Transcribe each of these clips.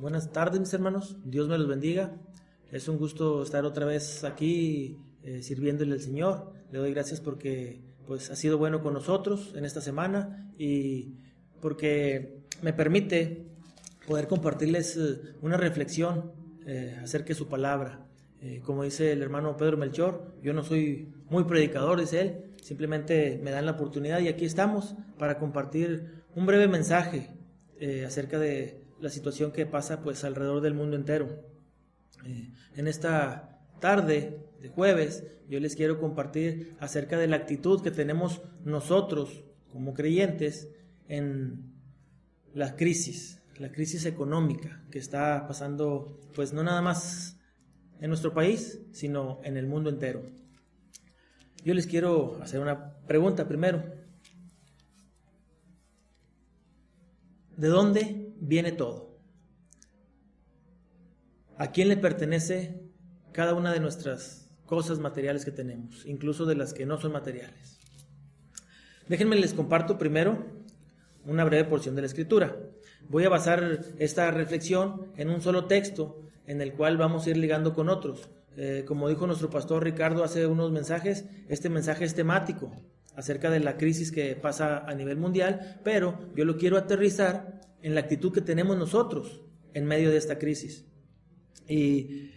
Buenas tardes, mis hermanos. Dios me los bendiga. Es un gusto estar otra vez aquí eh, sirviéndole al Señor. Le doy gracias porque pues ha sido bueno con nosotros en esta semana y porque me permite poder compartirles eh, una reflexión eh, acerca de su palabra. Eh, como dice el hermano Pedro Melchor, yo no soy muy predicador, dice él, simplemente me dan la oportunidad y aquí estamos para compartir un breve mensaje acerca de la situación que pasa pues alrededor del mundo entero. Eh, en esta tarde de jueves yo les quiero compartir acerca de la actitud que tenemos nosotros como creyentes en la crisis, la crisis económica que está pasando pues no nada más en nuestro país, sino en el mundo entero. Yo les quiero hacer una pregunta primero. ¿De dónde viene todo? ¿A quién le pertenece cada una de nuestras cosas materiales que tenemos, incluso de las que no son materiales? Déjenme les comparto primero una breve porción de la escritura. Voy a basar esta reflexión en un solo texto en el cual vamos a ir ligando con otros. Eh, como dijo nuestro pastor Ricardo hace unos mensajes, este mensaje es temático acerca de la crisis que pasa a nivel mundial, pero yo lo quiero aterrizar en la actitud que tenemos nosotros en medio de esta crisis. Y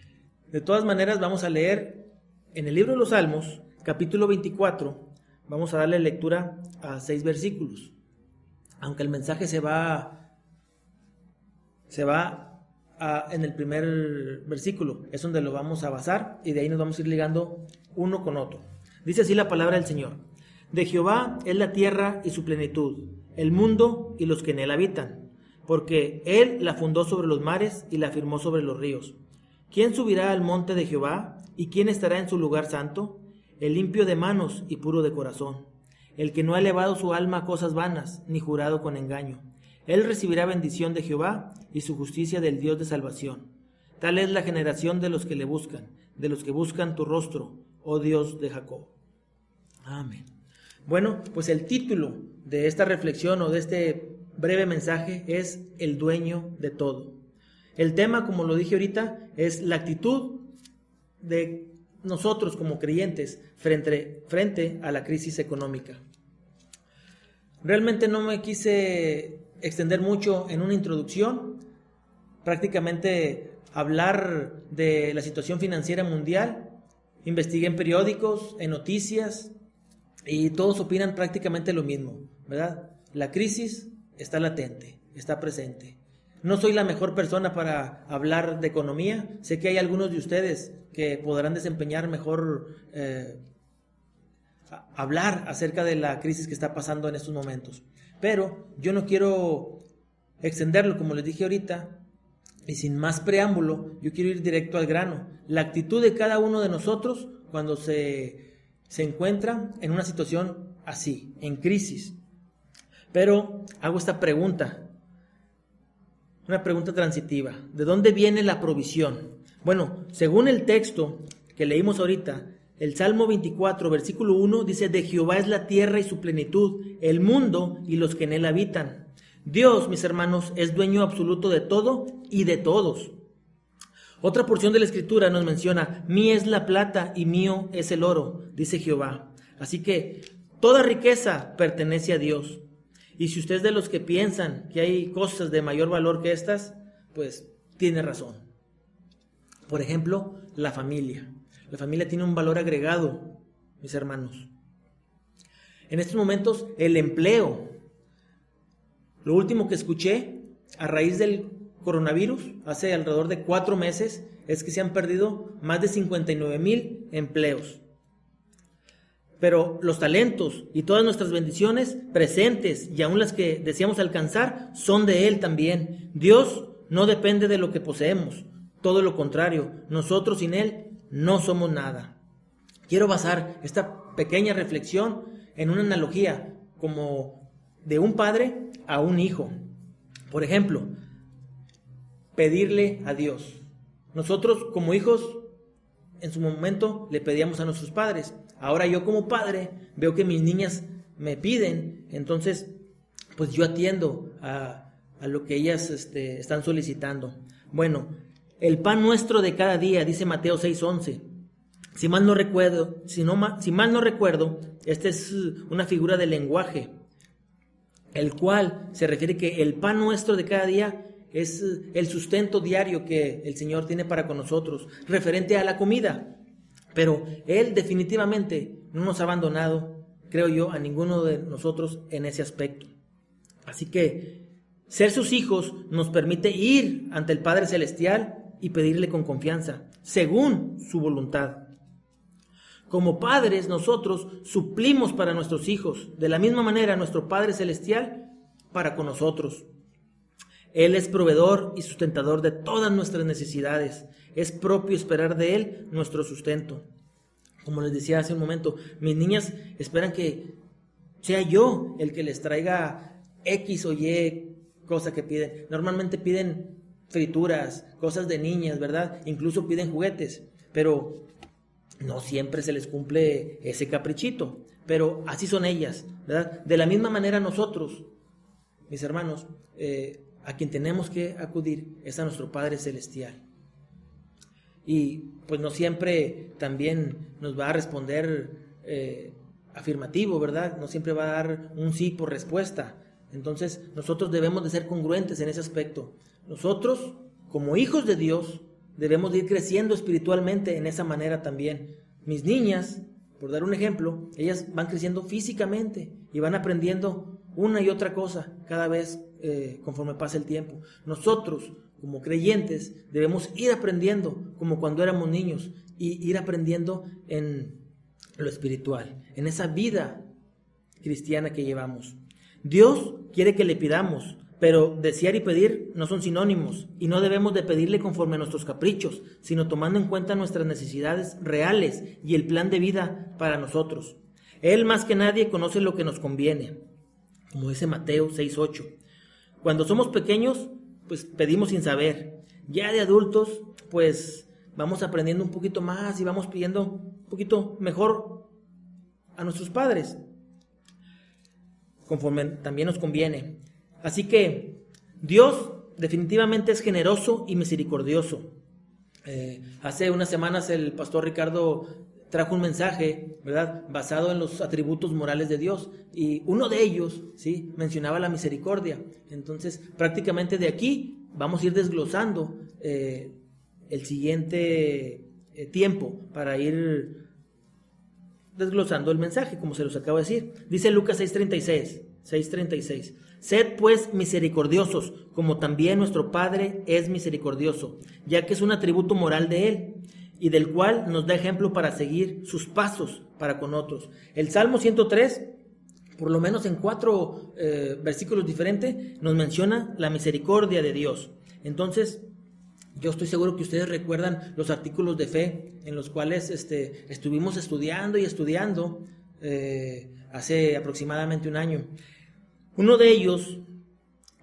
de todas maneras vamos a leer en el libro de los Salmos, capítulo 24, vamos a darle lectura a seis versículos. Aunque el mensaje se va, se va en el primer versículo, es donde lo vamos a basar y de ahí nos vamos a ir ligando uno con otro. Dice así la palabra del Señor. De Jehová es la tierra y su plenitud, el mundo y los que en él habitan, porque él la fundó sobre los mares y la firmó sobre los ríos. ¿Quién subirá al monte de Jehová y quién estará en su lugar santo? El limpio de manos y puro de corazón, el que no ha elevado su alma a cosas vanas, ni jurado con engaño él recibirá bendición de Jehová y su justicia del Dios de salvación. Tal es la generación de los que le buscan, de los que buscan tu rostro, oh Dios de Jacob. Amén. Bueno, pues el título de esta reflexión o de este breve mensaje es El dueño de todo. El tema, como lo dije ahorita, es la actitud de nosotros como creyentes frente, frente a la crisis económica. Realmente no me quise extender mucho en una introducción, prácticamente hablar de la situación financiera mundial, investigué en periódicos, en noticias, y todos opinan prácticamente lo mismo, ¿verdad? La crisis está latente, está presente. No soy la mejor persona para hablar de economía, sé que hay algunos de ustedes que podrán desempeñar mejor, eh, hablar acerca de la crisis que está pasando en estos momentos. Pero yo no quiero extenderlo, como les dije ahorita, y sin más preámbulo, yo quiero ir directo al grano. La actitud de cada uno de nosotros cuando se, se encuentra en una situación así, en crisis. Pero hago esta pregunta, una pregunta transitiva. ¿De dónde viene la provisión? Bueno, según el texto que leímos ahorita, el Salmo 24, versículo 1 dice, de Jehová es la tierra y su plenitud, el mundo y los que en él habitan. Dios, mis hermanos, es dueño absoluto de todo y de todos. Otra porción de la escritura nos menciona, mía es la plata y mío es el oro, dice Jehová. Así que toda riqueza pertenece a Dios. Y si usted es de los que piensan que hay cosas de mayor valor que estas, pues tiene razón. Por ejemplo, la familia. La familia tiene un valor agregado, mis hermanos. En estos momentos, el empleo. Lo último que escuché a raíz del coronavirus, hace alrededor de cuatro meses, es que se han perdido más de 59 mil empleos. Pero los talentos y todas nuestras bendiciones presentes y aún las que deseamos alcanzar son de Él también. Dios no depende de lo que poseemos, todo lo contrario, nosotros sin Él no somos nada. Quiero basar esta pequeña reflexión en una analogía como de un padre a un hijo. Por ejemplo, pedirle a Dios. Nosotros como hijos en su momento le pedíamos a nuestros padres. Ahora yo como padre veo que mis niñas me piden, entonces pues yo atiendo a, a lo que ellas este, están solicitando. Bueno, el pan nuestro de cada día, dice Mateo 6:11. Si mal no recuerdo, si, no, si mal no recuerdo, esta es una figura de lenguaje, el cual se refiere que el pan nuestro de cada día es el sustento diario que el Señor tiene para con nosotros, referente a la comida. Pero Él definitivamente no nos ha abandonado, creo yo, a ninguno de nosotros en ese aspecto. Así que ser sus hijos nos permite ir ante el Padre Celestial y pedirle con confianza, según su voluntad. Como padres nosotros suplimos para nuestros hijos, de la misma manera nuestro Padre Celestial para con nosotros. Él es proveedor y sustentador de todas nuestras necesidades. Es propio esperar de Él nuestro sustento. Como les decía hace un momento, mis niñas esperan que sea yo el que les traiga X o Y cosa que piden. Normalmente piden frituras, cosas de niñas, ¿verdad? Incluso piden juguetes, pero no siempre se les cumple ese caprichito. Pero así son ellas, ¿verdad? De la misma manera nosotros, mis hermanos, eh, a quien tenemos que acudir es a nuestro Padre Celestial. Y pues no siempre también nos va a responder eh, afirmativo, ¿verdad? No siempre va a dar un sí por respuesta. Entonces nosotros debemos de ser congruentes en ese aspecto. Nosotros, como hijos de Dios, debemos de ir creciendo espiritualmente en esa manera también. Mis niñas, por dar un ejemplo, ellas van creciendo físicamente y van aprendiendo una y otra cosa cada vez eh, conforme pasa el tiempo. Nosotros, como creyentes, debemos ir aprendiendo como cuando éramos niños y ir aprendiendo en lo espiritual, en esa vida cristiana que llevamos. Dios quiere que le pidamos, pero desear y pedir no son sinónimos y no debemos de pedirle conforme a nuestros caprichos, sino tomando en cuenta nuestras necesidades reales y el plan de vida para nosotros. Él más que nadie conoce lo que nos conviene, como dice Mateo 6.8. Cuando somos pequeños, pues pedimos sin saber. Ya de adultos, pues vamos aprendiendo un poquito más y vamos pidiendo un poquito mejor a nuestros padres, conforme también nos conviene. Así que Dios definitivamente es generoso y misericordioso. Eh, hace unas semanas el pastor Ricardo trajo un mensaje, ¿verdad?, basado en los atributos morales de Dios. Y uno de ellos, ¿sí?, mencionaba la misericordia. Entonces, prácticamente de aquí vamos a ir desglosando eh, el siguiente eh, tiempo para ir desglosando el mensaje, como se los acabo de decir. Dice Lucas 6:36, 6:36. Sed pues misericordiosos, como también nuestro Padre es misericordioso, ya que es un atributo moral de Él y del cual nos da ejemplo para seguir sus pasos para con otros. El Salmo 103, por lo menos en cuatro eh, versículos diferentes, nos menciona la misericordia de Dios. Entonces, yo estoy seguro que ustedes recuerdan los artículos de fe en los cuales este, estuvimos estudiando y estudiando eh, hace aproximadamente un año. Uno de ellos,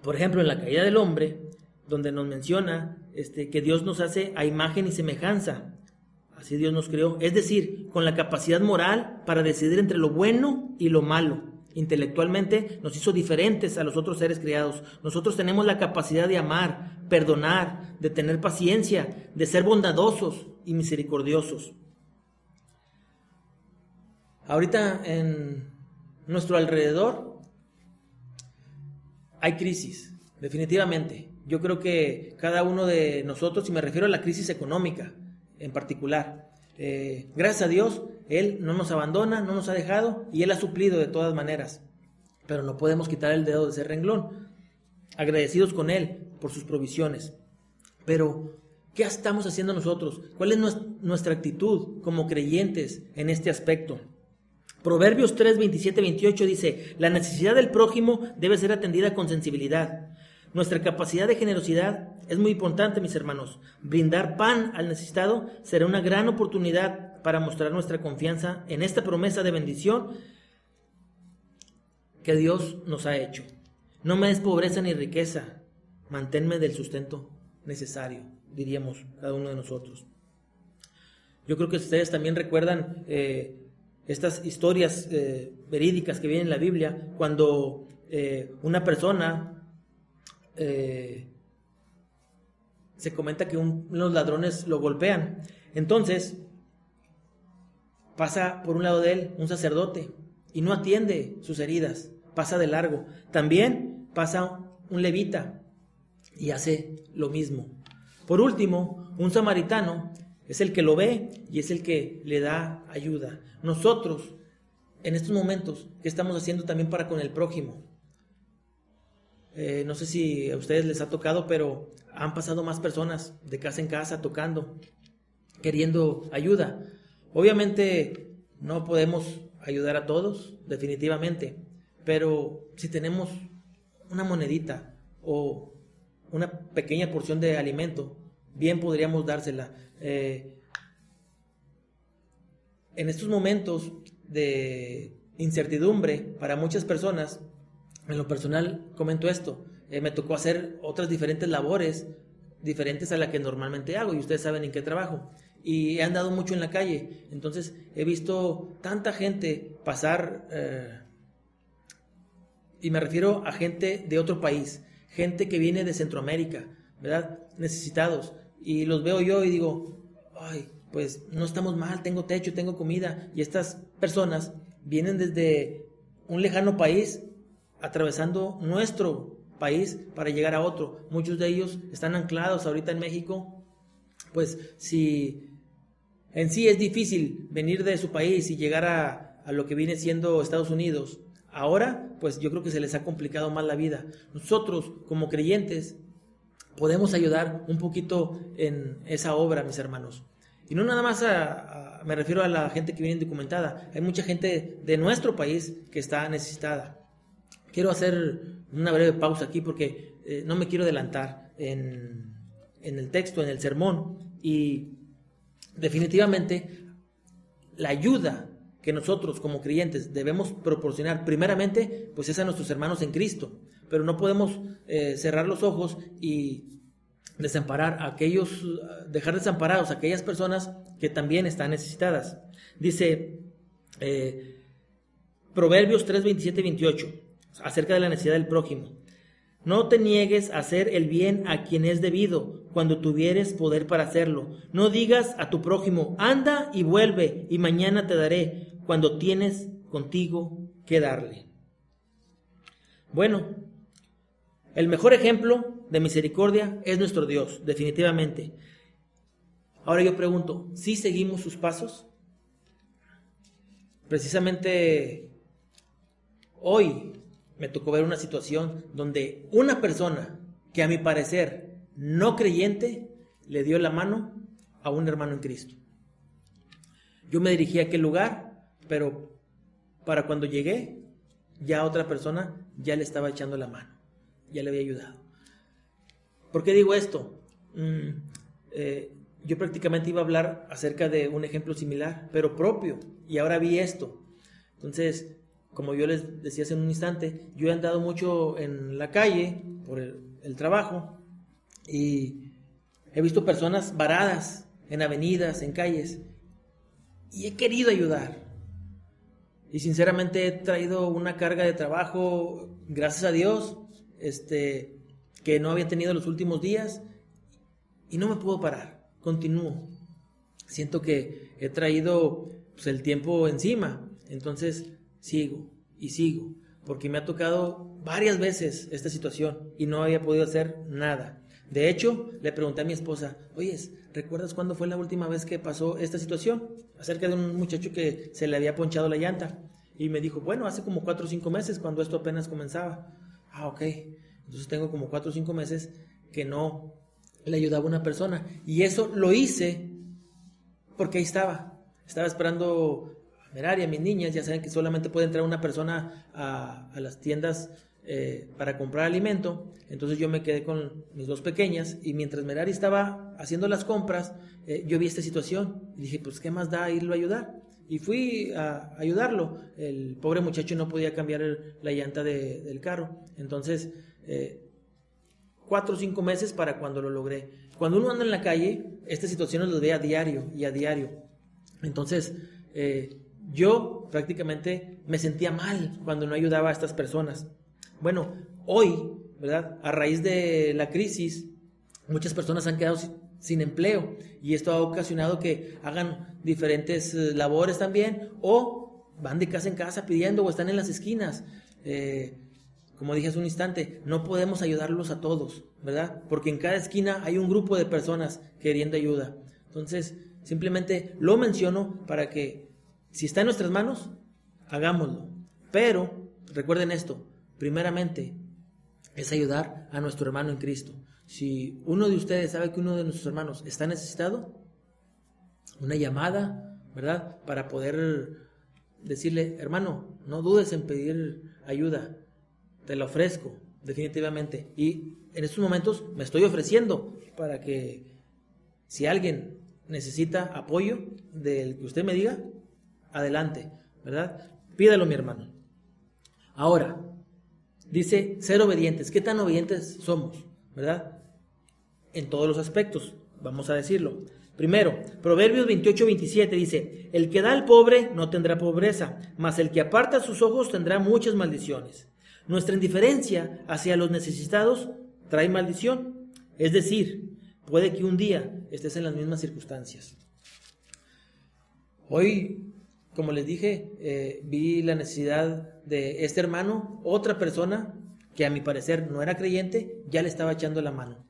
por ejemplo, en la caída del hombre, donde nos menciona este, que Dios nos hace a imagen y semejanza. Así Dios nos creó. Es decir, con la capacidad moral para decidir entre lo bueno y lo malo. Intelectualmente nos hizo diferentes a los otros seres criados. Nosotros tenemos la capacidad de amar, perdonar, de tener paciencia, de ser bondadosos y misericordiosos. Ahorita en nuestro alrededor hay crisis, definitivamente. Yo creo que cada uno de nosotros, y me refiero a la crisis económica, en particular. Eh, gracias a Dios, Él no nos abandona, no nos ha dejado y Él ha suplido de todas maneras. Pero no podemos quitar el dedo de ese renglón. Agradecidos con Él por sus provisiones. Pero, ¿qué estamos haciendo nosotros? ¿Cuál es nuestra actitud como creyentes en este aspecto? Proverbios 3, 27, 28 dice, la necesidad del prójimo debe ser atendida con sensibilidad. Nuestra capacidad de generosidad es muy importante, mis hermanos. Brindar pan al necesitado será una gran oportunidad para mostrar nuestra confianza en esta promesa de bendición que Dios nos ha hecho. No me des pobreza ni riqueza, manténme del sustento necesario, diríamos cada uno de nosotros. Yo creo que ustedes también recuerdan eh, estas historias eh, verídicas que vienen en la Biblia, cuando eh, una persona eh, se comenta que unos ladrones lo golpean. Entonces, pasa por un lado de él un sacerdote y no atiende sus heridas, pasa de largo. También pasa un levita y hace lo mismo. Por último, un samaritano es el que lo ve y es el que le da ayuda. Nosotros, en estos momentos, ¿qué estamos haciendo también para con el prójimo? Eh, no sé si a ustedes les ha tocado, pero han pasado más personas de casa en casa tocando, queriendo ayuda. Obviamente no podemos ayudar a todos, definitivamente, pero si tenemos una monedita o una pequeña porción de alimento, bien podríamos dársela. Eh, en estos momentos de incertidumbre para muchas personas, en lo personal comento esto, eh, me tocó hacer otras diferentes labores diferentes a la que normalmente hago y ustedes saben en qué trabajo. Y he andado mucho en la calle, entonces he visto tanta gente pasar, eh, y me refiero a gente de otro país, gente que viene de Centroamérica, ¿verdad? Necesitados. Y los veo yo y digo, ay, pues no estamos mal, tengo techo, tengo comida. Y estas personas vienen desde un lejano país atravesando nuestro país para llegar a otro. Muchos de ellos están anclados ahorita en México. Pues si en sí es difícil venir de su país y llegar a, lo que viene siendo Estados Unidos, ahora pues yo creo que se les ha complicado más la vida. Nosotros como creyentes podemos ayudar un poquito en esa obra, mis hermanos. Y no nada más me refiero a la gente que viene indocumentada, hay mucha gente de nuestro país que está necesitada. Quiero hacer una breve pausa aquí porque eh, no me quiero adelantar en, en el texto, en el sermón. Y definitivamente la ayuda que nosotros como creyentes debemos proporcionar primeramente, pues es a nuestros hermanos en Cristo. Pero no podemos eh, cerrar los ojos y desamparar a aquellos, dejar desamparados a aquellas personas que también están necesitadas. Dice eh, Proverbios 3, 27 y 28 acerca de la necesidad del prójimo. No te niegues a hacer el bien a quien es debido cuando tuvieres poder para hacerlo. No digas a tu prójimo, anda y vuelve y mañana te daré cuando tienes contigo que darle. Bueno, el mejor ejemplo de misericordia es nuestro Dios, definitivamente. Ahora yo pregunto, ¿sí seguimos sus pasos? Precisamente hoy me tocó ver una situación donde una persona que a mi parecer no creyente le dio la mano a un hermano en Cristo. Yo me dirigí a aquel lugar, pero para cuando llegué, ya otra persona ya le estaba echando la mano, ya le había ayudado. ¿Por qué digo esto? Mm, eh, yo prácticamente iba a hablar acerca de un ejemplo similar, pero propio, y ahora vi esto. Entonces, como yo les decía hace un instante, yo he andado mucho en la calle por el, trabajo y he visto personas varadas en avenidas, en calles, y he querido ayudar. Y sinceramente he traído una carga de trabajo, gracias a Dios, este, que no había tenido los últimos días, y no me puedo parar, continúo. Siento que he traído pues, el tiempo encima, entonces sigo y sigo, porque me ha tocado varias veces esta situación y no había podido hacer nada. De hecho, le pregunté a mi esposa, oye, ¿recuerdas cuándo fue la última vez que pasó esta situación? Acerca de un muchacho que se le había ponchado la llanta. Y me dijo, bueno, hace como cuatro o cinco meses, cuando esto apenas comenzaba. Ah, ok. Entonces tengo como cuatro o cinco meses que no le ayudaba a una persona. Y eso lo hice porque ahí estaba. Estaba esperando Meraria, mis niñas, ya saben que solamente puede entrar una persona a, las tiendas eh, para comprar alimento. Entonces yo me quedé con mis dos pequeñas y mientras Merari estaba haciendo las compras, eh, yo vi esta situación y dije, pues ¿qué más da irlo a ayudar? Y fui a ayudarlo. El pobre muchacho no podía cambiar la llanta del carro. Entonces, eh, cuatro o cinco meses para cuando lo logré. Cuando uno anda en la calle, estas situaciones las ve a diario y a diario. Entonces, yo prácticamente me sentía mal cuando no ayudaba a estas personas. Bueno, hoy ¿verdad? A raíz de la crisis, muchas personas han quedado sin empleo y esto ha ocasionado que hagan diferentes eh, labores también o van de casa en casa pidiendo o están en las esquinas. Eh, como dije hace un instante, no podemos ayudarlos a todos, ¿verdad? Porque en cada esquina hay un grupo de personas queriendo ayuda. Entonces, simplemente lo menciono para que si está en nuestras manos, hagámoslo. Pero, recuerden esto, primeramente es ayudar a nuestro hermano en Cristo. Si uno de ustedes sabe que uno de nuestros hermanos está necesitado, una llamada, ¿verdad? Para poder decirle, hermano, no dudes en pedir ayuda, te la ofrezco, definitivamente. Y en estos momentos me estoy ofreciendo para que si alguien necesita apoyo del que usted me diga, adelante, ¿verdad? Pídalo, mi hermano. Ahora, dice ser obedientes. ¿Qué tan obedientes somos? ¿Verdad? en todos los aspectos, vamos a decirlo. Primero, Proverbios 28, 27 dice, el que da al pobre no tendrá pobreza, mas el que aparta sus ojos tendrá muchas maldiciones. Nuestra indiferencia hacia los necesitados trae maldición. Es decir, puede que un día estés en las mismas circunstancias. Hoy, como les dije, eh, vi la necesidad de este hermano, otra persona que a mi parecer no era creyente, ya le estaba echando la mano.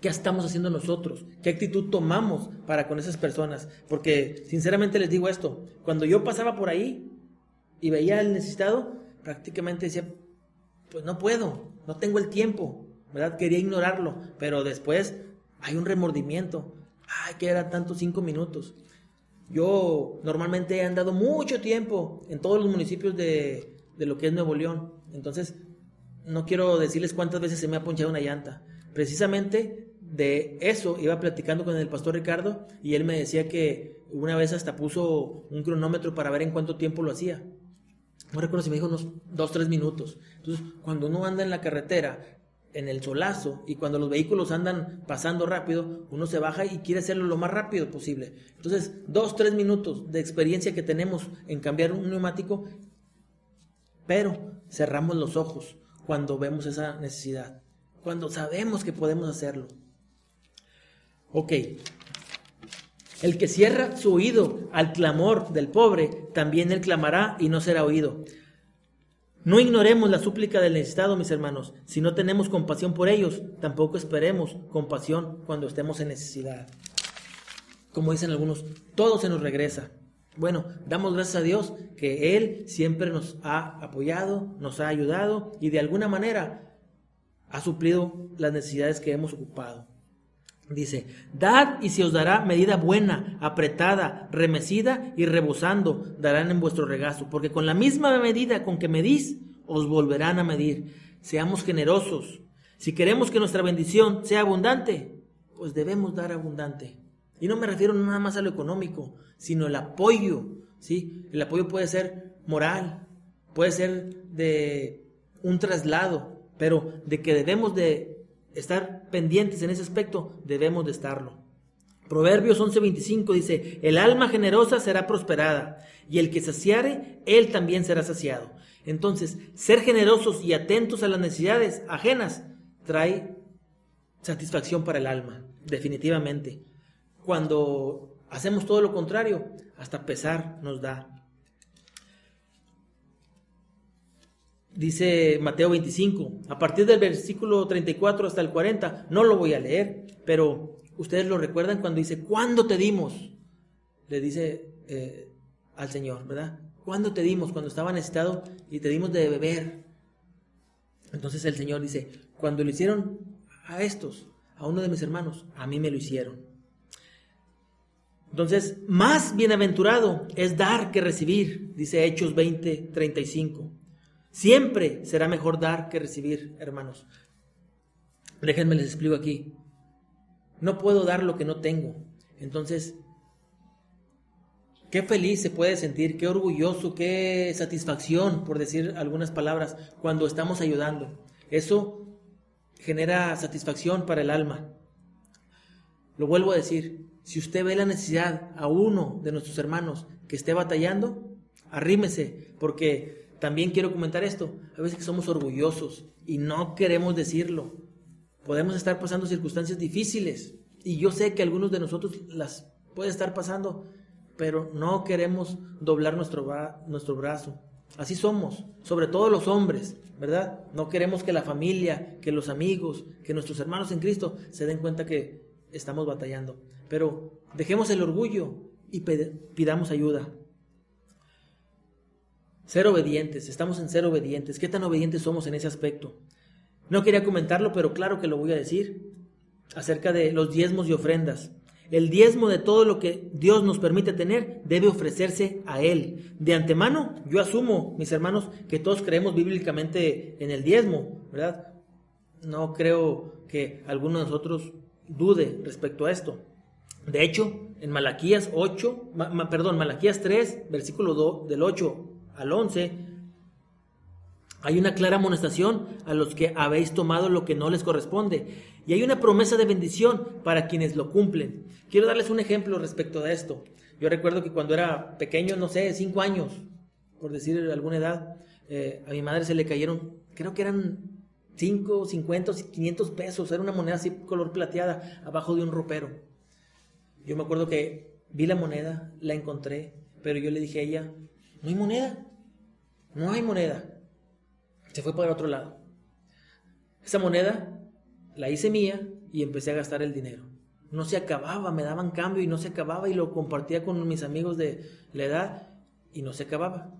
¿Qué estamos haciendo nosotros? ¿Qué actitud tomamos para con esas personas? Porque sinceramente les digo esto, cuando yo pasaba por ahí y veía al necesitado, prácticamente decía, pues no puedo, no tengo el tiempo, ¿verdad? Quería ignorarlo, pero después hay un remordimiento. Ay, que eran tantos cinco minutos. Yo normalmente he andado mucho tiempo en todos los municipios de, de lo que es Nuevo León. Entonces, no quiero decirles cuántas veces se me ha ponchado una llanta. Precisamente de eso iba platicando con el pastor Ricardo y él me decía que una vez hasta puso un cronómetro para ver en cuánto tiempo lo hacía. No recuerdo si me dijo unos dos, tres minutos. Entonces, cuando uno anda en la carretera, en el solazo, y cuando los vehículos andan pasando rápido, uno se baja y quiere hacerlo lo más rápido posible. Entonces, dos, tres minutos de experiencia que tenemos en cambiar un neumático, pero cerramos los ojos cuando vemos esa necesidad, cuando sabemos que podemos hacerlo. Ok. El que cierra su oído al clamor del pobre, también él clamará y no será oído. No ignoremos la súplica del necesitado, mis hermanos. Si no tenemos compasión por ellos, tampoco esperemos compasión cuando estemos en necesidad. Como dicen algunos, todo se nos regresa. Bueno, damos gracias a Dios que Él siempre nos ha apoyado, nos ha ayudado y de alguna manera ha suplido las necesidades que hemos ocupado. Dice, dad y se os dará medida buena, apretada, remecida y rebosando, darán en vuestro regazo, porque con la misma medida con que medís, os volverán a medir. Seamos generosos. Si queremos que nuestra bendición sea abundante, pues debemos dar abundante. Y no me refiero nada más a lo económico, sino el apoyo, ¿sí? El apoyo puede ser moral, puede ser de un traslado, pero de que debemos de estar pendientes en ese aspecto, debemos de estarlo. Proverbios 11:25 dice, el alma generosa será prosperada, y el que saciare, él también será saciado. Entonces, ser generosos y atentos a las necesidades ajenas trae satisfacción para el alma, definitivamente. Cuando hacemos todo lo contrario, hasta pesar nos da. Dice Mateo 25, a partir del versículo 34 hasta el 40, no lo voy a leer, pero ustedes lo recuerdan cuando dice, ¿cuándo te dimos? Le dice eh, al Señor, ¿verdad? ¿Cuándo te dimos? Cuando estaba necesitado y te dimos de beber. Entonces el Señor dice, cuando lo hicieron a estos, a uno de mis hermanos, a mí me lo hicieron. Entonces, más bienaventurado es dar que recibir, dice Hechos 20, 35. Siempre será mejor dar que recibir, hermanos. Déjenme les explico aquí. No puedo dar lo que no tengo. Entonces, qué feliz se puede sentir, qué orgulloso, qué satisfacción, por decir algunas palabras, cuando estamos ayudando. Eso genera satisfacción para el alma. Lo vuelvo a decir, si usted ve la necesidad a uno de nuestros hermanos que esté batallando, arrímese, porque también quiero comentar esto. A veces somos orgullosos y no queremos decirlo. Podemos estar pasando circunstancias difíciles y yo sé que algunos de nosotros las puede estar pasando, pero no queremos doblar nuestro, nuestro brazo. Así somos, sobre todo los hombres, ¿verdad? No queremos que la familia, que los amigos, que nuestros hermanos en Cristo se den cuenta que estamos batallando. Pero dejemos el orgullo y pidamos ayuda. Ser obedientes, estamos en ser obedientes. ¿Qué tan obedientes somos en ese aspecto? No quería comentarlo, pero claro que lo voy a decir acerca de los diezmos y ofrendas. El diezmo de todo lo que Dios nos permite tener debe ofrecerse a Él. De antemano, yo asumo, mis hermanos, que todos creemos bíblicamente en el diezmo, ¿verdad? No creo que alguno de nosotros dude respecto a esto. De hecho, en Malaquías 8, perdón, Malaquías 3, versículo 2, del 8 al 11, hay una clara amonestación a los que habéis tomado lo que no les corresponde. Y hay una promesa de bendición para quienes lo cumplen. Quiero darles un ejemplo respecto de esto. Yo recuerdo que cuando era pequeño, no sé, cinco años, por decir alguna edad, eh, a mi madre se le cayeron, creo que eran 5, 50, 500 pesos. Era una moneda así color plateada abajo de un ropero. Yo me acuerdo que vi la moneda, la encontré, pero yo le dije a ella, no hay moneda. No hay moneda. Se fue para otro lado. Esa moneda la hice mía y empecé a gastar el dinero. No se acababa, me daban cambio y no se acababa y lo compartía con mis amigos de la edad y no se acababa.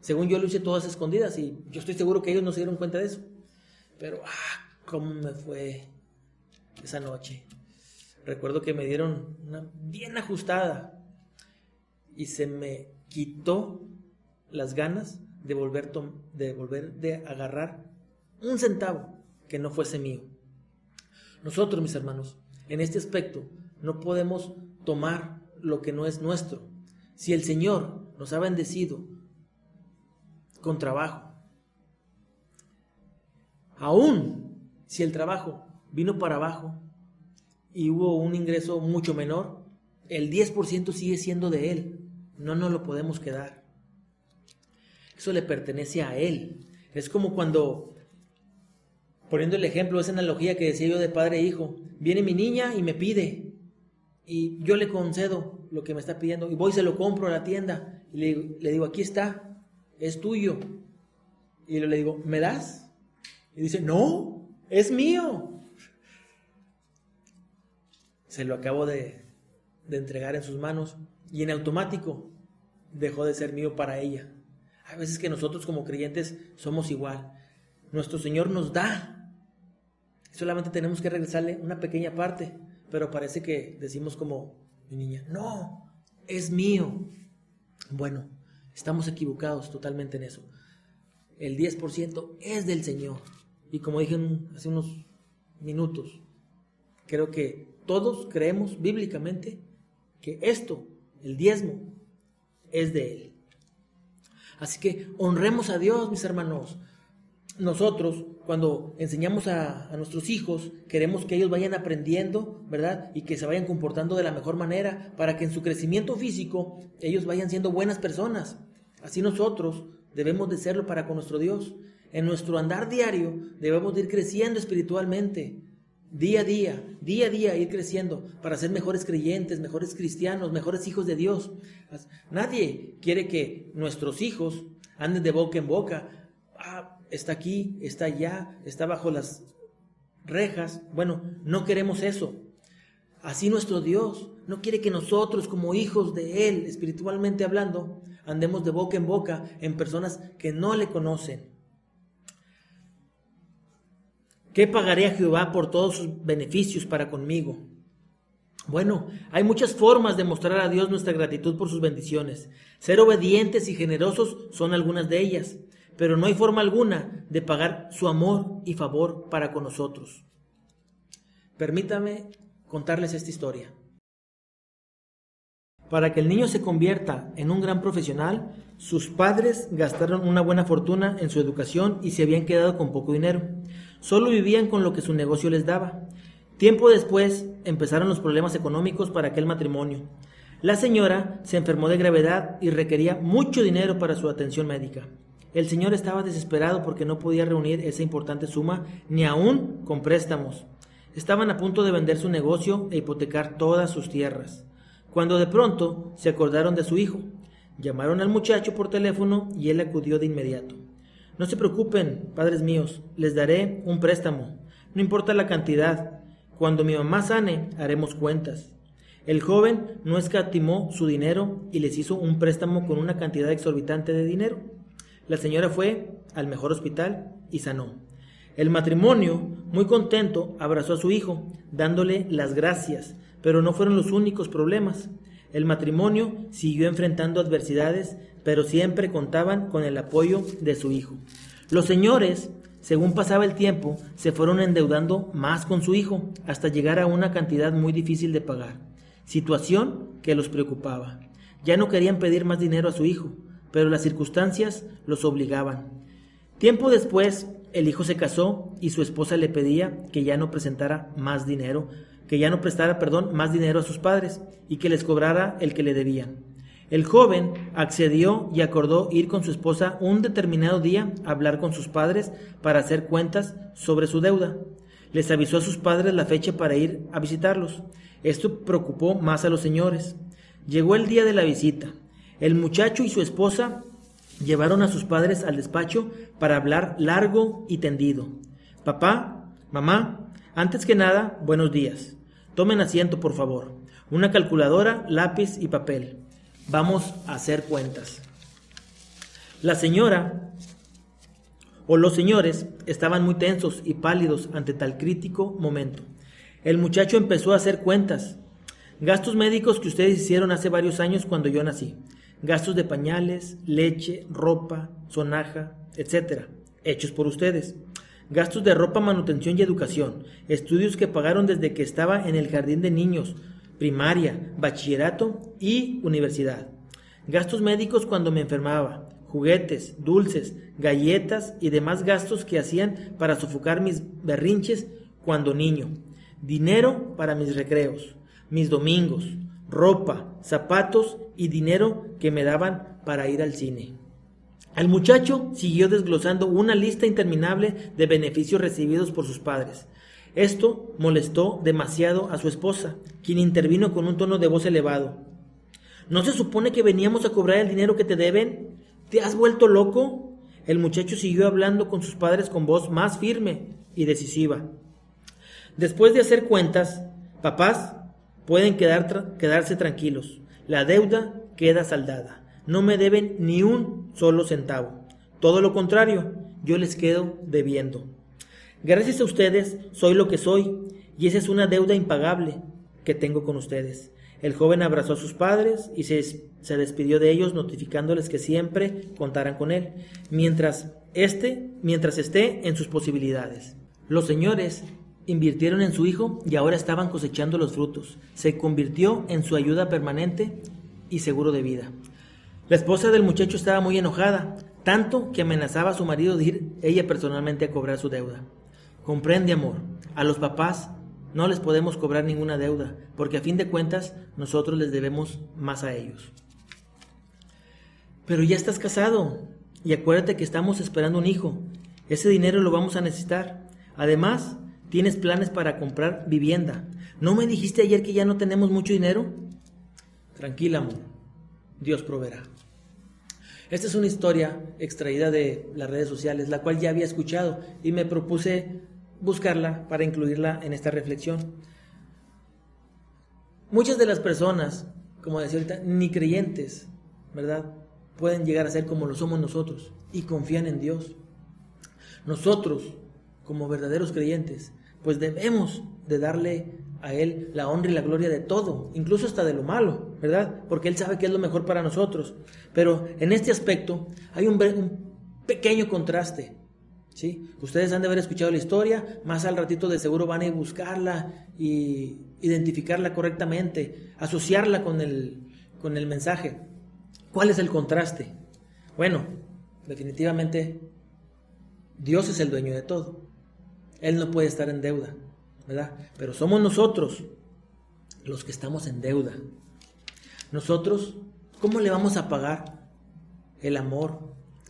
Según yo lo hice todas escondidas y yo estoy seguro que ellos no se dieron cuenta de eso. Pero, ah, cómo me fue esa noche. Recuerdo que me dieron una bien ajustada y se me quitó las ganas de volver, de volver de agarrar un centavo que no fuese mío. Nosotros, mis hermanos, en este aspecto no podemos tomar lo que no es nuestro. Si el Señor nos ha bendecido con trabajo, aún si el trabajo vino para abajo y hubo un ingreso mucho menor, el 10% sigue siendo de Él. No nos lo podemos quedar. Eso le pertenece a Él. Es como cuando, poniendo el ejemplo, esa analogía que decía yo de padre e hijo, viene mi niña y me pide, y yo le concedo lo que me está pidiendo, y voy y se lo compro a la tienda, y le, digo, aquí está, es tuyo. Y le digo, ¿me das? Y dice, no, es mío. Se lo acabo de, de entregar en sus manos y en automático dejó de ser mío para ella. Hay veces que nosotros como creyentes somos igual. Nuestro Señor nos da. Solamente tenemos que regresarle una pequeña parte. Pero parece que decimos como mi niña, no, es mío. Bueno, estamos equivocados totalmente en eso. El 10% es del Señor. Y como dije hace unos minutos, creo que todos creemos bíblicamente que esto, el diezmo, es de Él. Así que honremos a Dios, mis hermanos. Nosotros, cuando enseñamos a, nuestros hijos, queremos que ellos vayan aprendiendo, ¿verdad? Y que se vayan comportando de la mejor manera para que en su crecimiento físico ellos vayan siendo buenas personas. Así nosotros debemos de serlo para con nuestro Dios. En nuestro andar diario debemos de ir creciendo espiritualmente, día a día, día a día ir creciendo para ser mejores creyentes, mejores cristianos, mejores hijos de Dios. Nadie quiere que nuestros hijos anden de boca en boca. Ah, está aquí, está allá, está bajo las rejas. Bueno, no queremos eso. Así nuestro Dios no quiere que nosotros como hijos de Él, espiritualmente hablando, andemos de boca en boca en personas que no le conocen. ¿Qué pagaré a Jehová por todos sus beneficios para conmigo? Bueno, hay muchas formas de mostrar a Dios nuestra gratitud por sus bendiciones. Ser obedientes y generosos son algunas de ellas, pero no hay forma alguna de pagar su amor y favor para con nosotros. Permítame contarles esta historia. Para que el niño se convierta en un gran profesional, sus padres gastaron una buena fortuna en su educación y se habían quedado con poco dinero. Solo vivían con lo que su negocio les daba. Tiempo después empezaron los problemas económicos para aquel matrimonio. La señora se enfermó de gravedad y requería mucho dinero para su atención médica. El señor estaba desesperado porque no podía reunir esa importante suma ni aún con préstamos. Estaban a punto de vender su negocio e hipotecar todas sus tierras, cuando de pronto se acordaron de su hijo. Llamaron al muchacho por teléfono y él acudió de inmediato. No se preocupen, padres míos, les daré un préstamo. No importa la cantidad. Cuando mi mamá sane, haremos cuentas. El joven no escatimó su dinero y les hizo un préstamo con una cantidad exorbitante de dinero. La señora fue al mejor hospital y sanó. El matrimonio, muy contento, abrazó a su hijo, dándole las gracias, pero no fueron los únicos problemas. El matrimonio siguió enfrentando adversidades, pero siempre contaban con el apoyo de su hijo. Los señores, según pasaba el tiempo, se fueron endeudando más con su hijo, hasta llegar a una cantidad muy difícil de pagar, situación que los preocupaba. Ya no querían pedir más dinero a su hijo, pero las circunstancias los obligaban. Tiempo después, el hijo se casó y su esposa le pedía que ya no presentara más dinero, que ya no prestara, perdón, más dinero a sus padres y que les cobrara el que le debían. El joven accedió y acordó ir con su esposa un determinado día a hablar con sus padres para hacer cuentas sobre su deuda. Les avisó a sus padres la fecha para ir a visitarlos. Esto preocupó más a los señores. Llegó el día de la visita. El muchacho y su esposa llevaron a sus padres al despacho para hablar largo y tendido. Papá, mamá, antes que nada, buenos días. Tomen asiento, por favor. Una calculadora, lápiz y papel. Vamos a hacer cuentas. La señora o los señores estaban muy tensos y pálidos ante tal crítico momento. El muchacho empezó a hacer cuentas. Gastos médicos que ustedes hicieron hace varios años cuando yo nací gastos de pañales, leche, ropa, sonaja, etc., hechos por ustedes. Gastos de ropa, manutención y educación, estudios que pagaron desde que estaba en el jardín de niños, primaria, bachillerato y universidad. Gastos médicos cuando me enfermaba, juguetes, dulces, galletas y demás gastos que hacían para sofocar mis berrinches cuando niño. Dinero para mis recreos, mis domingos, ropa, zapatos y dinero que me daban para ir al cine. El muchacho siguió desglosando una lista interminable de beneficios recibidos por sus padres. Esto molestó demasiado a su esposa, quien intervino con un tono de voz elevado. ¿No se supone que veníamos a cobrar el dinero que te deben? ¿Te has vuelto loco? El muchacho siguió hablando con sus padres con voz más firme y decisiva. Después de hacer cuentas, papás, Pueden quedarse tranquilos. La deuda queda saldada. No me deben ni un solo centavo. Todo lo contrario, yo les quedo debiendo. Gracias a ustedes soy lo que soy y esa es una deuda impagable que tengo con ustedes. El joven abrazó a sus padres y se, se despidió de ellos notificándoles que siempre contaran con él, mientras este, mientras esté en sus posibilidades. Los señores invirtieron en su hijo y ahora estaban cosechando los frutos. Se convirtió en su ayuda permanente y seguro de vida. La esposa del muchacho estaba muy enojada, tanto que amenazaba a su marido de ir ella personalmente a cobrar su deuda. Comprende, amor, a los papás no les podemos cobrar ninguna deuda, porque a fin de cuentas nosotros les debemos más a ellos. Pero ya estás casado y acuérdate que estamos esperando un hijo. Ese dinero lo vamos a necesitar. Además, ¿Tienes planes para comprar vivienda? ¿No me dijiste ayer que ya no tenemos mucho dinero? Tranquila, amor. Dios proveerá. Esta es una historia extraída de las redes sociales, la cual ya había escuchado y me propuse buscarla para incluirla en esta reflexión. Muchas de las personas, como decía ahorita, ni creyentes, ¿verdad? Pueden llegar a ser como lo somos nosotros y confían en Dios. Nosotros, como verdaderos creyentes, pues debemos de darle a Él la honra y la gloria de todo, incluso hasta de lo malo, ¿verdad? Porque Él sabe que es lo mejor para nosotros. Pero en este aspecto hay un, pequeño contraste. ¿Sí? Ustedes han de haber escuchado la historia, más al ratito de seguro van a ir buscarla y identificarla correctamente, asociarla con el, con el mensaje. ¿Cuál es el contraste? Bueno, definitivamente Dios es el dueño de todo. Él no puede estar en deuda, ¿verdad? Pero somos nosotros los que estamos en deuda. Nosotros, ¿cómo le vamos a pagar el amor,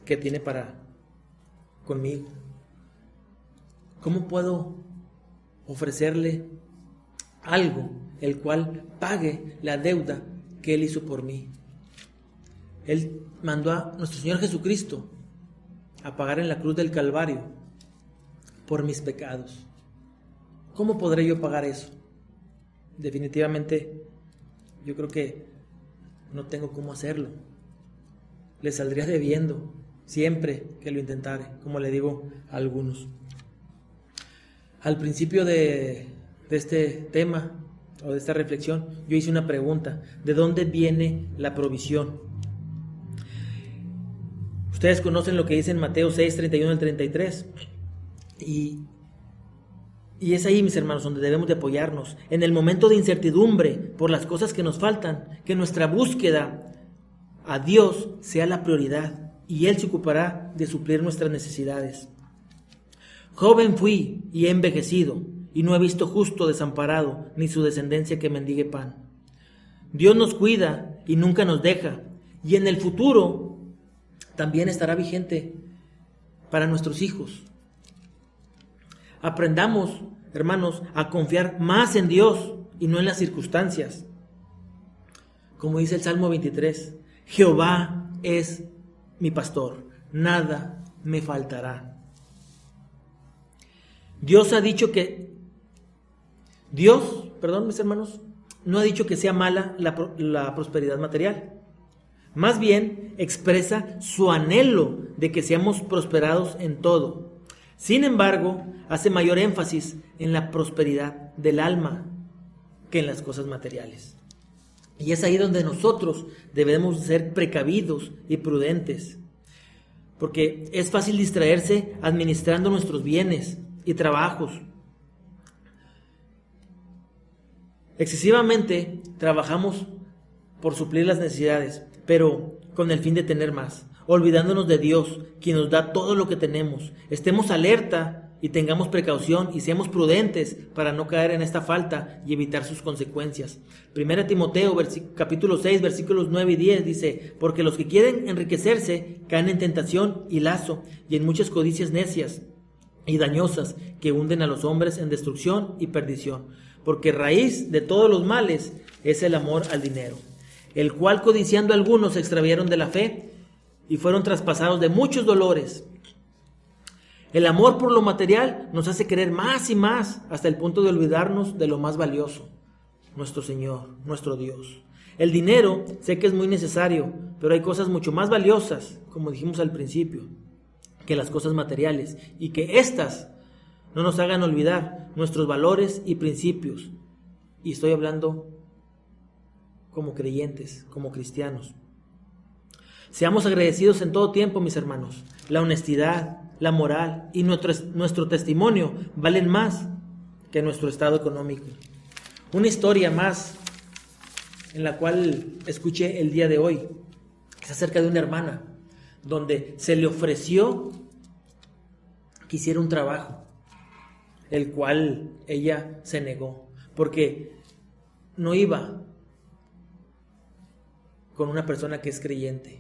que tiene para conmigo. ¿Cómo puedo ofrecerle algo el cual pague la deuda que Él hizo por mí? Él mandó a nuestro Señor Jesucristo a pagar en la cruz del Calvario por mis pecados. ¿Cómo podré yo pagar eso? Definitivamente, yo creo que no tengo cómo hacerlo. Le saldría debiendo siempre que lo intentare, como le digo a algunos. Al principio de, este tema o de esta reflexión, yo hice una pregunta, ¿de dónde viene la provisión? Ustedes conocen lo que dice en Mateo 6, 31 al 33. Y, y es ahí, mis hermanos, donde debemos de apoyarnos. En el momento de incertidumbre por las cosas que nos faltan, que nuestra búsqueda a Dios sea la prioridad y Él se ocupará de suplir nuestras necesidades. Joven fui y he envejecido, y no he visto justo desamparado, ni su descendencia que mendigue pan. Dios nos cuida y nunca nos deja, y en el futuro también estará vigente para nuestros hijos. Aprendamos, hermanos, a confiar más en Dios y no en las circunstancias. Como dice el Salmo 23, Jehová es mi pastor, nada me faltará. Dios ha dicho que, Dios, perdón mis hermanos, no ha dicho que sea mala la, la prosperidad material. Más bien expresa su anhelo de que seamos prosperados en todo. Sin embargo, hace mayor énfasis en la prosperidad del alma que en las cosas materiales. Y es ahí donde nosotros debemos ser precavidos y prudentes. Porque es fácil distraerse administrando nuestros bienes y trabajos. Excesivamente trabajamos por suplir las necesidades, pero con el fin de tener más, olvidándonos de Dios, quien nos da todo lo que tenemos. Estemos alerta y tengamos precaución y seamos prudentes para no caer en esta falta y evitar sus consecuencias. Primera Timoteo capítulo 6 versículos 9 y 10 dice, porque los que quieren enriquecerse caen en tentación y lazo y en muchas codicias necias y dañosas que hunden a los hombres en destrucción y perdición, porque raíz de todos los males es el amor al dinero el cual codiciando algunos se extraviaron de la fe y fueron traspasados de muchos dolores. El amor por lo material nos hace querer más y más hasta el punto de olvidarnos de lo más valioso, nuestro Señor, nuestro Dios. El dinero sé que es muy necesario, pero hay cosas mucho más valiosas, como dijimos al principio, que las cosas materiales, y que éstas no nos hagan olvidar nuestros valores y principios. Y estoy hablando como creyentes, como cristianos. Seamos agradecidos en todo tiempo, mis hermanos. La honestidad, la moral y nuestro, nuestro testimonio valen más que nuestro estado económico. Una historia más en la cual escuché el día de hoy es acerca de una hermana donde se le ofreció que hiciera un trabajo, el cual ella se negó, porque no iba con una persona que es creyente.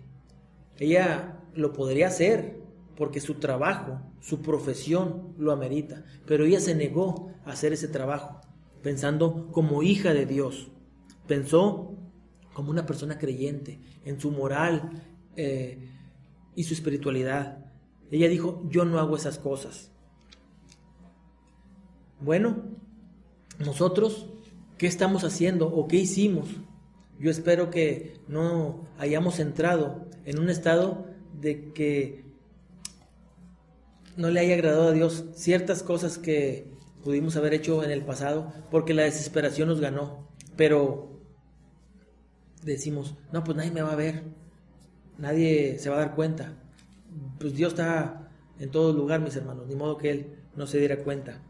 Ella lo podría hacer porque su trabajo, su profesión lo amerita, pero ella se negó a hacer ese trabajo, pensando como hija de Dios. Pensó como una persona creyente, en su moral eh, y su espiritualidad. Ella dijo, yo no hago esas cosas. Bueno, nosotros, ¿qué estamos haciendo o qué hicimos yo espero que no hayamos entrado en un estado de que no le haya agradado a Dios ciertas cosas que pudimos haber hecho en el pasado porque la desesperación nos ganó. Pero decimos, no, pues nadie me va a ver, nadie se va a dar cuenta. Pues Dios está en todo lugar, mis hermanos, ni modo que Él no se diera cuenta.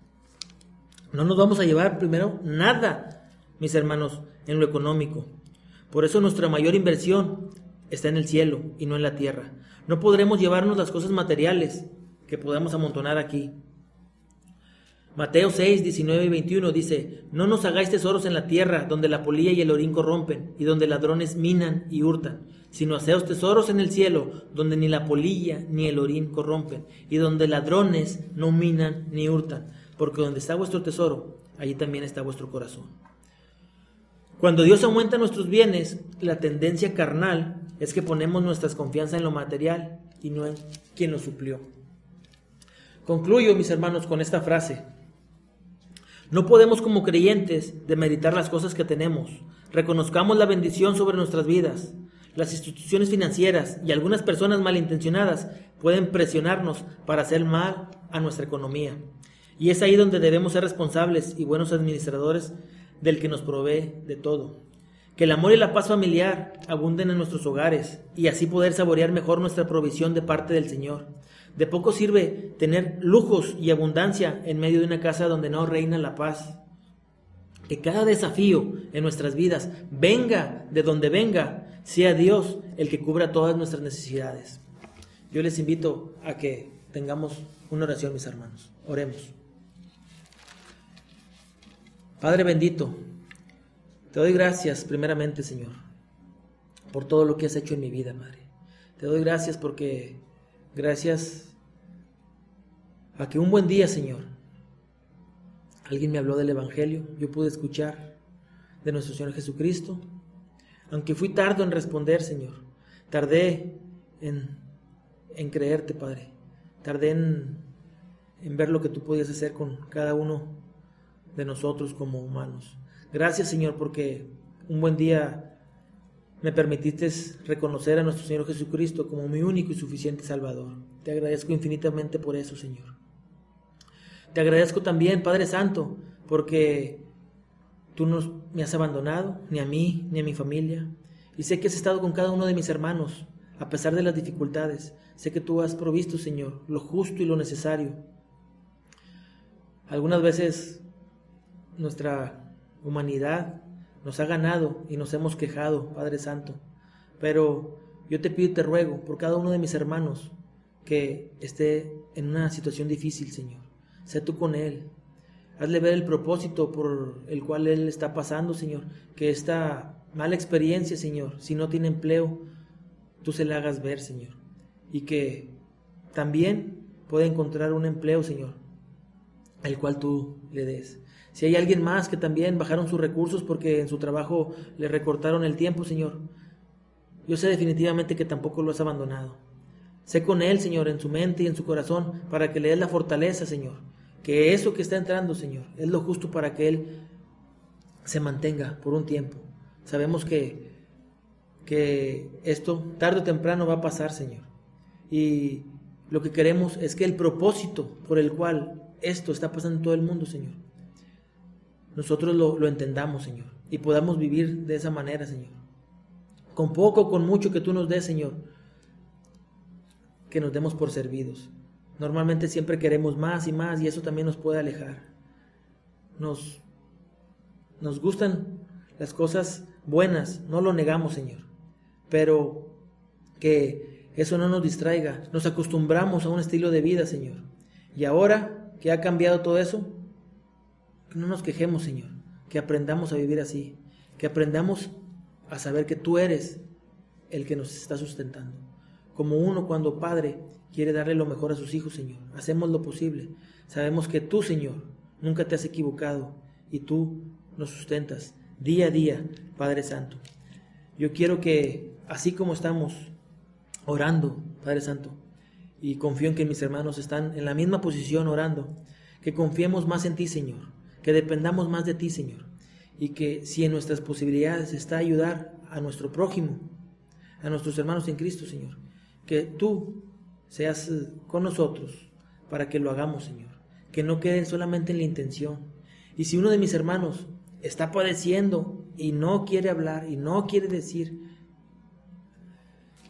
No nos vamos a llevar primero nada, mis hermanos, en lo económico. Por eso nuestra mayor inversión está en el cielo y no en la tierra. No podremos llevarnos las cosas materiales que podamos amontonar aquí. Mateo 6, 19 y 21 dice, no nos hagáis tesoros en la tierra, donde la polilla y el orín corrompen, y donde ladrones minan y hurtan, sino haceos tesoros en el cielo, donde ni la polilla ni el orín corrompen, y donde ladrones no minan ni hurtan, porque donde está vuestro tesoro, allí también está vuestro corazón. Cuando Dios aumenta nuestros bienes, la tendencia carnal es que ponemos nuestras confianza en lo material y no en quien lo suplió. Concluyo, mis hermanos, con esta frase. No podemos como creyentes demeritar las cosas que tenemos. Reconozcamos la bendición sobre nuestras vidas. Las instituciones financieras y algunas personas malintencionadas pueden presionarnos para hacer mal a nuestra economía. Y es ahí donde debemos ser responsables y buenos administradores del que nos provee de todo. Que el amor y la paz familiar abunden en nuestros hogares y así poder saborear mejor nuestra provisión de parte del Señor. De poco sirve tener lujos y abundancia en medio de una casa donde no reina la paz. Que cada desafío en nuestras vidas, venga de donde venga, sea Dios el que cubra todas nuestras necesidades. Yo les invito a que tengamos una oración, mis hermanos. Oremos. Padre bendito, te doy gracias primeramente, Señor, por todo lo que has hecho en mi vida, Madre. Te doy gracias porque gracias a que un buen día, Señor, alguien me habló del Evangelio, yo pude escuchar de nuestro Señor Jesucristo, aunque fui tardo en responder, Señor, tardé en, en creerte, Padre, tardé en, en ver lo que tú podías hacer con cada uno de nosotros como humanos. Gracias Señor porque un buen día me permitiste reconocer a nuestro Señor Jesucristo como mi único y suficiente Salvador. Te agradezco infinitamente por eso, Señor. Te agradezco también, Padre Santo, porque tú no me has abandonado, ni a mí, ni a mi familia. Y sé que has estado con cada uno de mis hermanos, a pesar de las dificultades. Sé que tú has provisto, Señor, lo justo y lo necesario. Algunas veces nuestra humanidad nos ha ganado y nos hemos quejado, Padre Santo. Pero yo te pido y te ruego por cada uno de mis hermanos que esté en una situación difícil, Señor. Sé tú con él. Hazle ver el propósito por el cual él está pasando, Señor. Que esta mala experiencia, Señor, si no tiene empleo, tú se la hagas ver, Señor. Y que también pueda encontrar un empleo, Señor, el cual tú le des. Si hay alguien más que también bajaron sus recursos porque en su trabajo le recortaron el tiempo, Señor, yo sé definitivamente que tampoco lo has abandonado. Sé con Él, Señor, en su mente y en su corazón, para que le des la fortaleza, Señor. Que eso que está entrando, Señor, es lo justo para que Él se mantenga por un tiempo. Sabemos que, que esto tarde o temprano va a pasar, Señor. Y lo que queremos es que el propósito por el cual esto está pasando en todo el mundo, Señor, nosotros lo, entendamos, Señor, y podamos vivir de esa manera, Señor. Con poco, con mucho que tú nos des, Señor, que nos demos por servidos. Normalmente siempre queremos más y más y eso también nos puede alejar. Nos, nos gustan las cosas buenas, no lo negamos, Señor, pero que eso no nos distraiga. Nos acostumbramos a un estilo de vida, Señor. Y ahora que ha cambiado todo eso, que no nos quejemos, Señor, que aprendamos a vivir así, que aprendamos a saber que tú eres el que nos está sustentando. Como uno cuando padre quiere darle lo mejor a sus hijos, Señor. Hacemos lo posible. Sabemos que tú, Señor, nunca te has equivocado y tú nos sustentas día a día, Padre Santo. Yo quiero que, así como estamos orando, Padre Santo, y confío en que mis hermanos están en la misma posición orando, que confiemos más en ti, Señor que dependamos más de ti, Señor, y que si en nuestras posibilidades está ayudar a nuestro prójimo, a nuestros hermanos en Cristo, Señor, que tú seas eh, con nosotros para que lo hagamos, Señor, que no quede solamente en la intención. Y si uno de mis hermanos está padeciendo y no quiere hablar y no quiere decir,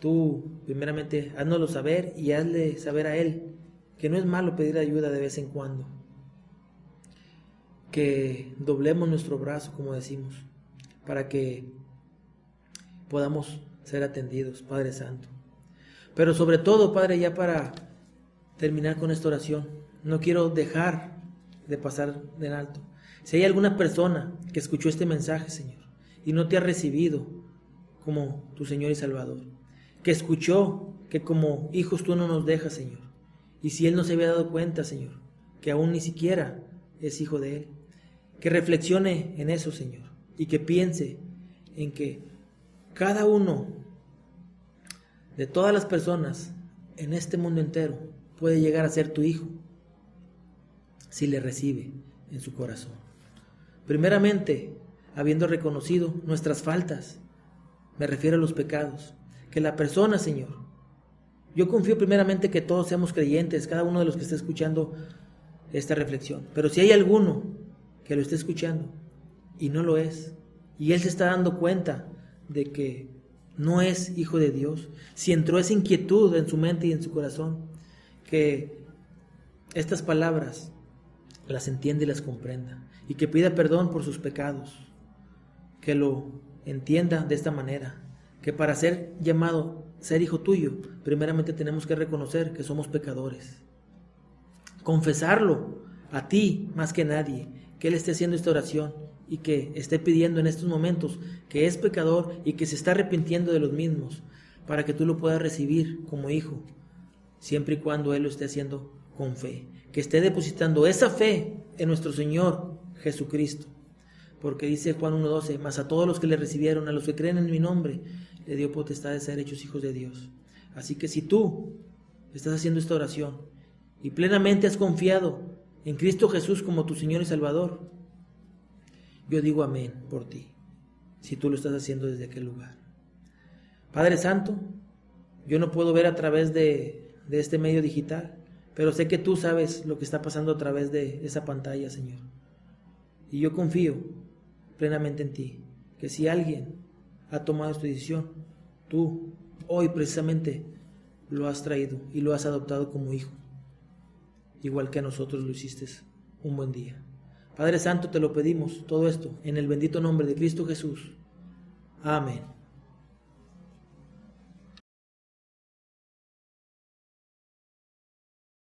tú primeramente háznoslo saber y hazle saber a él que no es malo pedir ayuda de vez en cuando que doblemos nuestro brazo, como decimos, para que podamos ser atendidos, Padre Santo. Pero sobre todo, Padre, ya para terminar con esta oración, no quiero dejar de pasar de alto. Si hay alguna persona que escuchó este mensaje, Señor, y no te ha recibido como tu Señor y Salvador, que escuchó que como hijos tú no nos dejas, Señor, y si Él no se había dado cuenta, Señor, que aún ni siquiera es hijo de Él, que reflexione en eso, Señor, y que piense en que cada uno de todas las personas en este mundo entero puede llegar a ser tu hijo si le recibe en su corazón. Primeramente, habiendo reconocido nuestras faltas, me refiero a los pecados, que la persona, Señor, yo confío primeramente que todos seamos creyentes, cada uno de los que está escuchando esta reflexión, pero si hay alguno que lo esté escuchando. Y no lo es, y él se está dando cuenta de que no es hijo de Dios, si entró esa inquietud en su mente y en su corazón, que estas palabras las entiende y las comprenda, y que pida perdón por sus pecados, que lo entienda de esta manera, que para ser llamado, ser hijo tuyo, primeramente tenemos que reconocer que somos pecadores, confesarlo a ti más que nadie, que Él esté haciendo esta oración y que esté pidiendo en estos momentos que es pecador y que se está arrepintiendo de los mismos, para que tú lo puedas recibir como hijo, siempre y cuando Él lo esté haciendo con fe, que esté depositando esa fe en nuestro Señor Jesucristo. Porque dice Juan 1.12, mas a todos los que le recibieron, a los que creen en mi nombre, le dio potestad de ser hechos hijos de Dios. Así que si tú estás haciendo esta oración y plenamente has confiado en Cristo Jesús como tu Señor y Salvador, yo digo amén por ti, si tú lo estás haciendo desde aquel lugar. Padre Santo, yo no puedo ver a través de, de este medio digital, pero sé que tú sabes lo que está pasando a través de esa pantalla, Señor. Y yo confío plenamente en ti, que si alguien ha tomado esta decisión, tú hoy precisamente lo has traído y lo has adoptado como hijo, igual que a nosotros lo hiciste un buen día. Padre Santo, te lo pedimos todo esto en el bendito nombre de Cristo Jesús. Amén.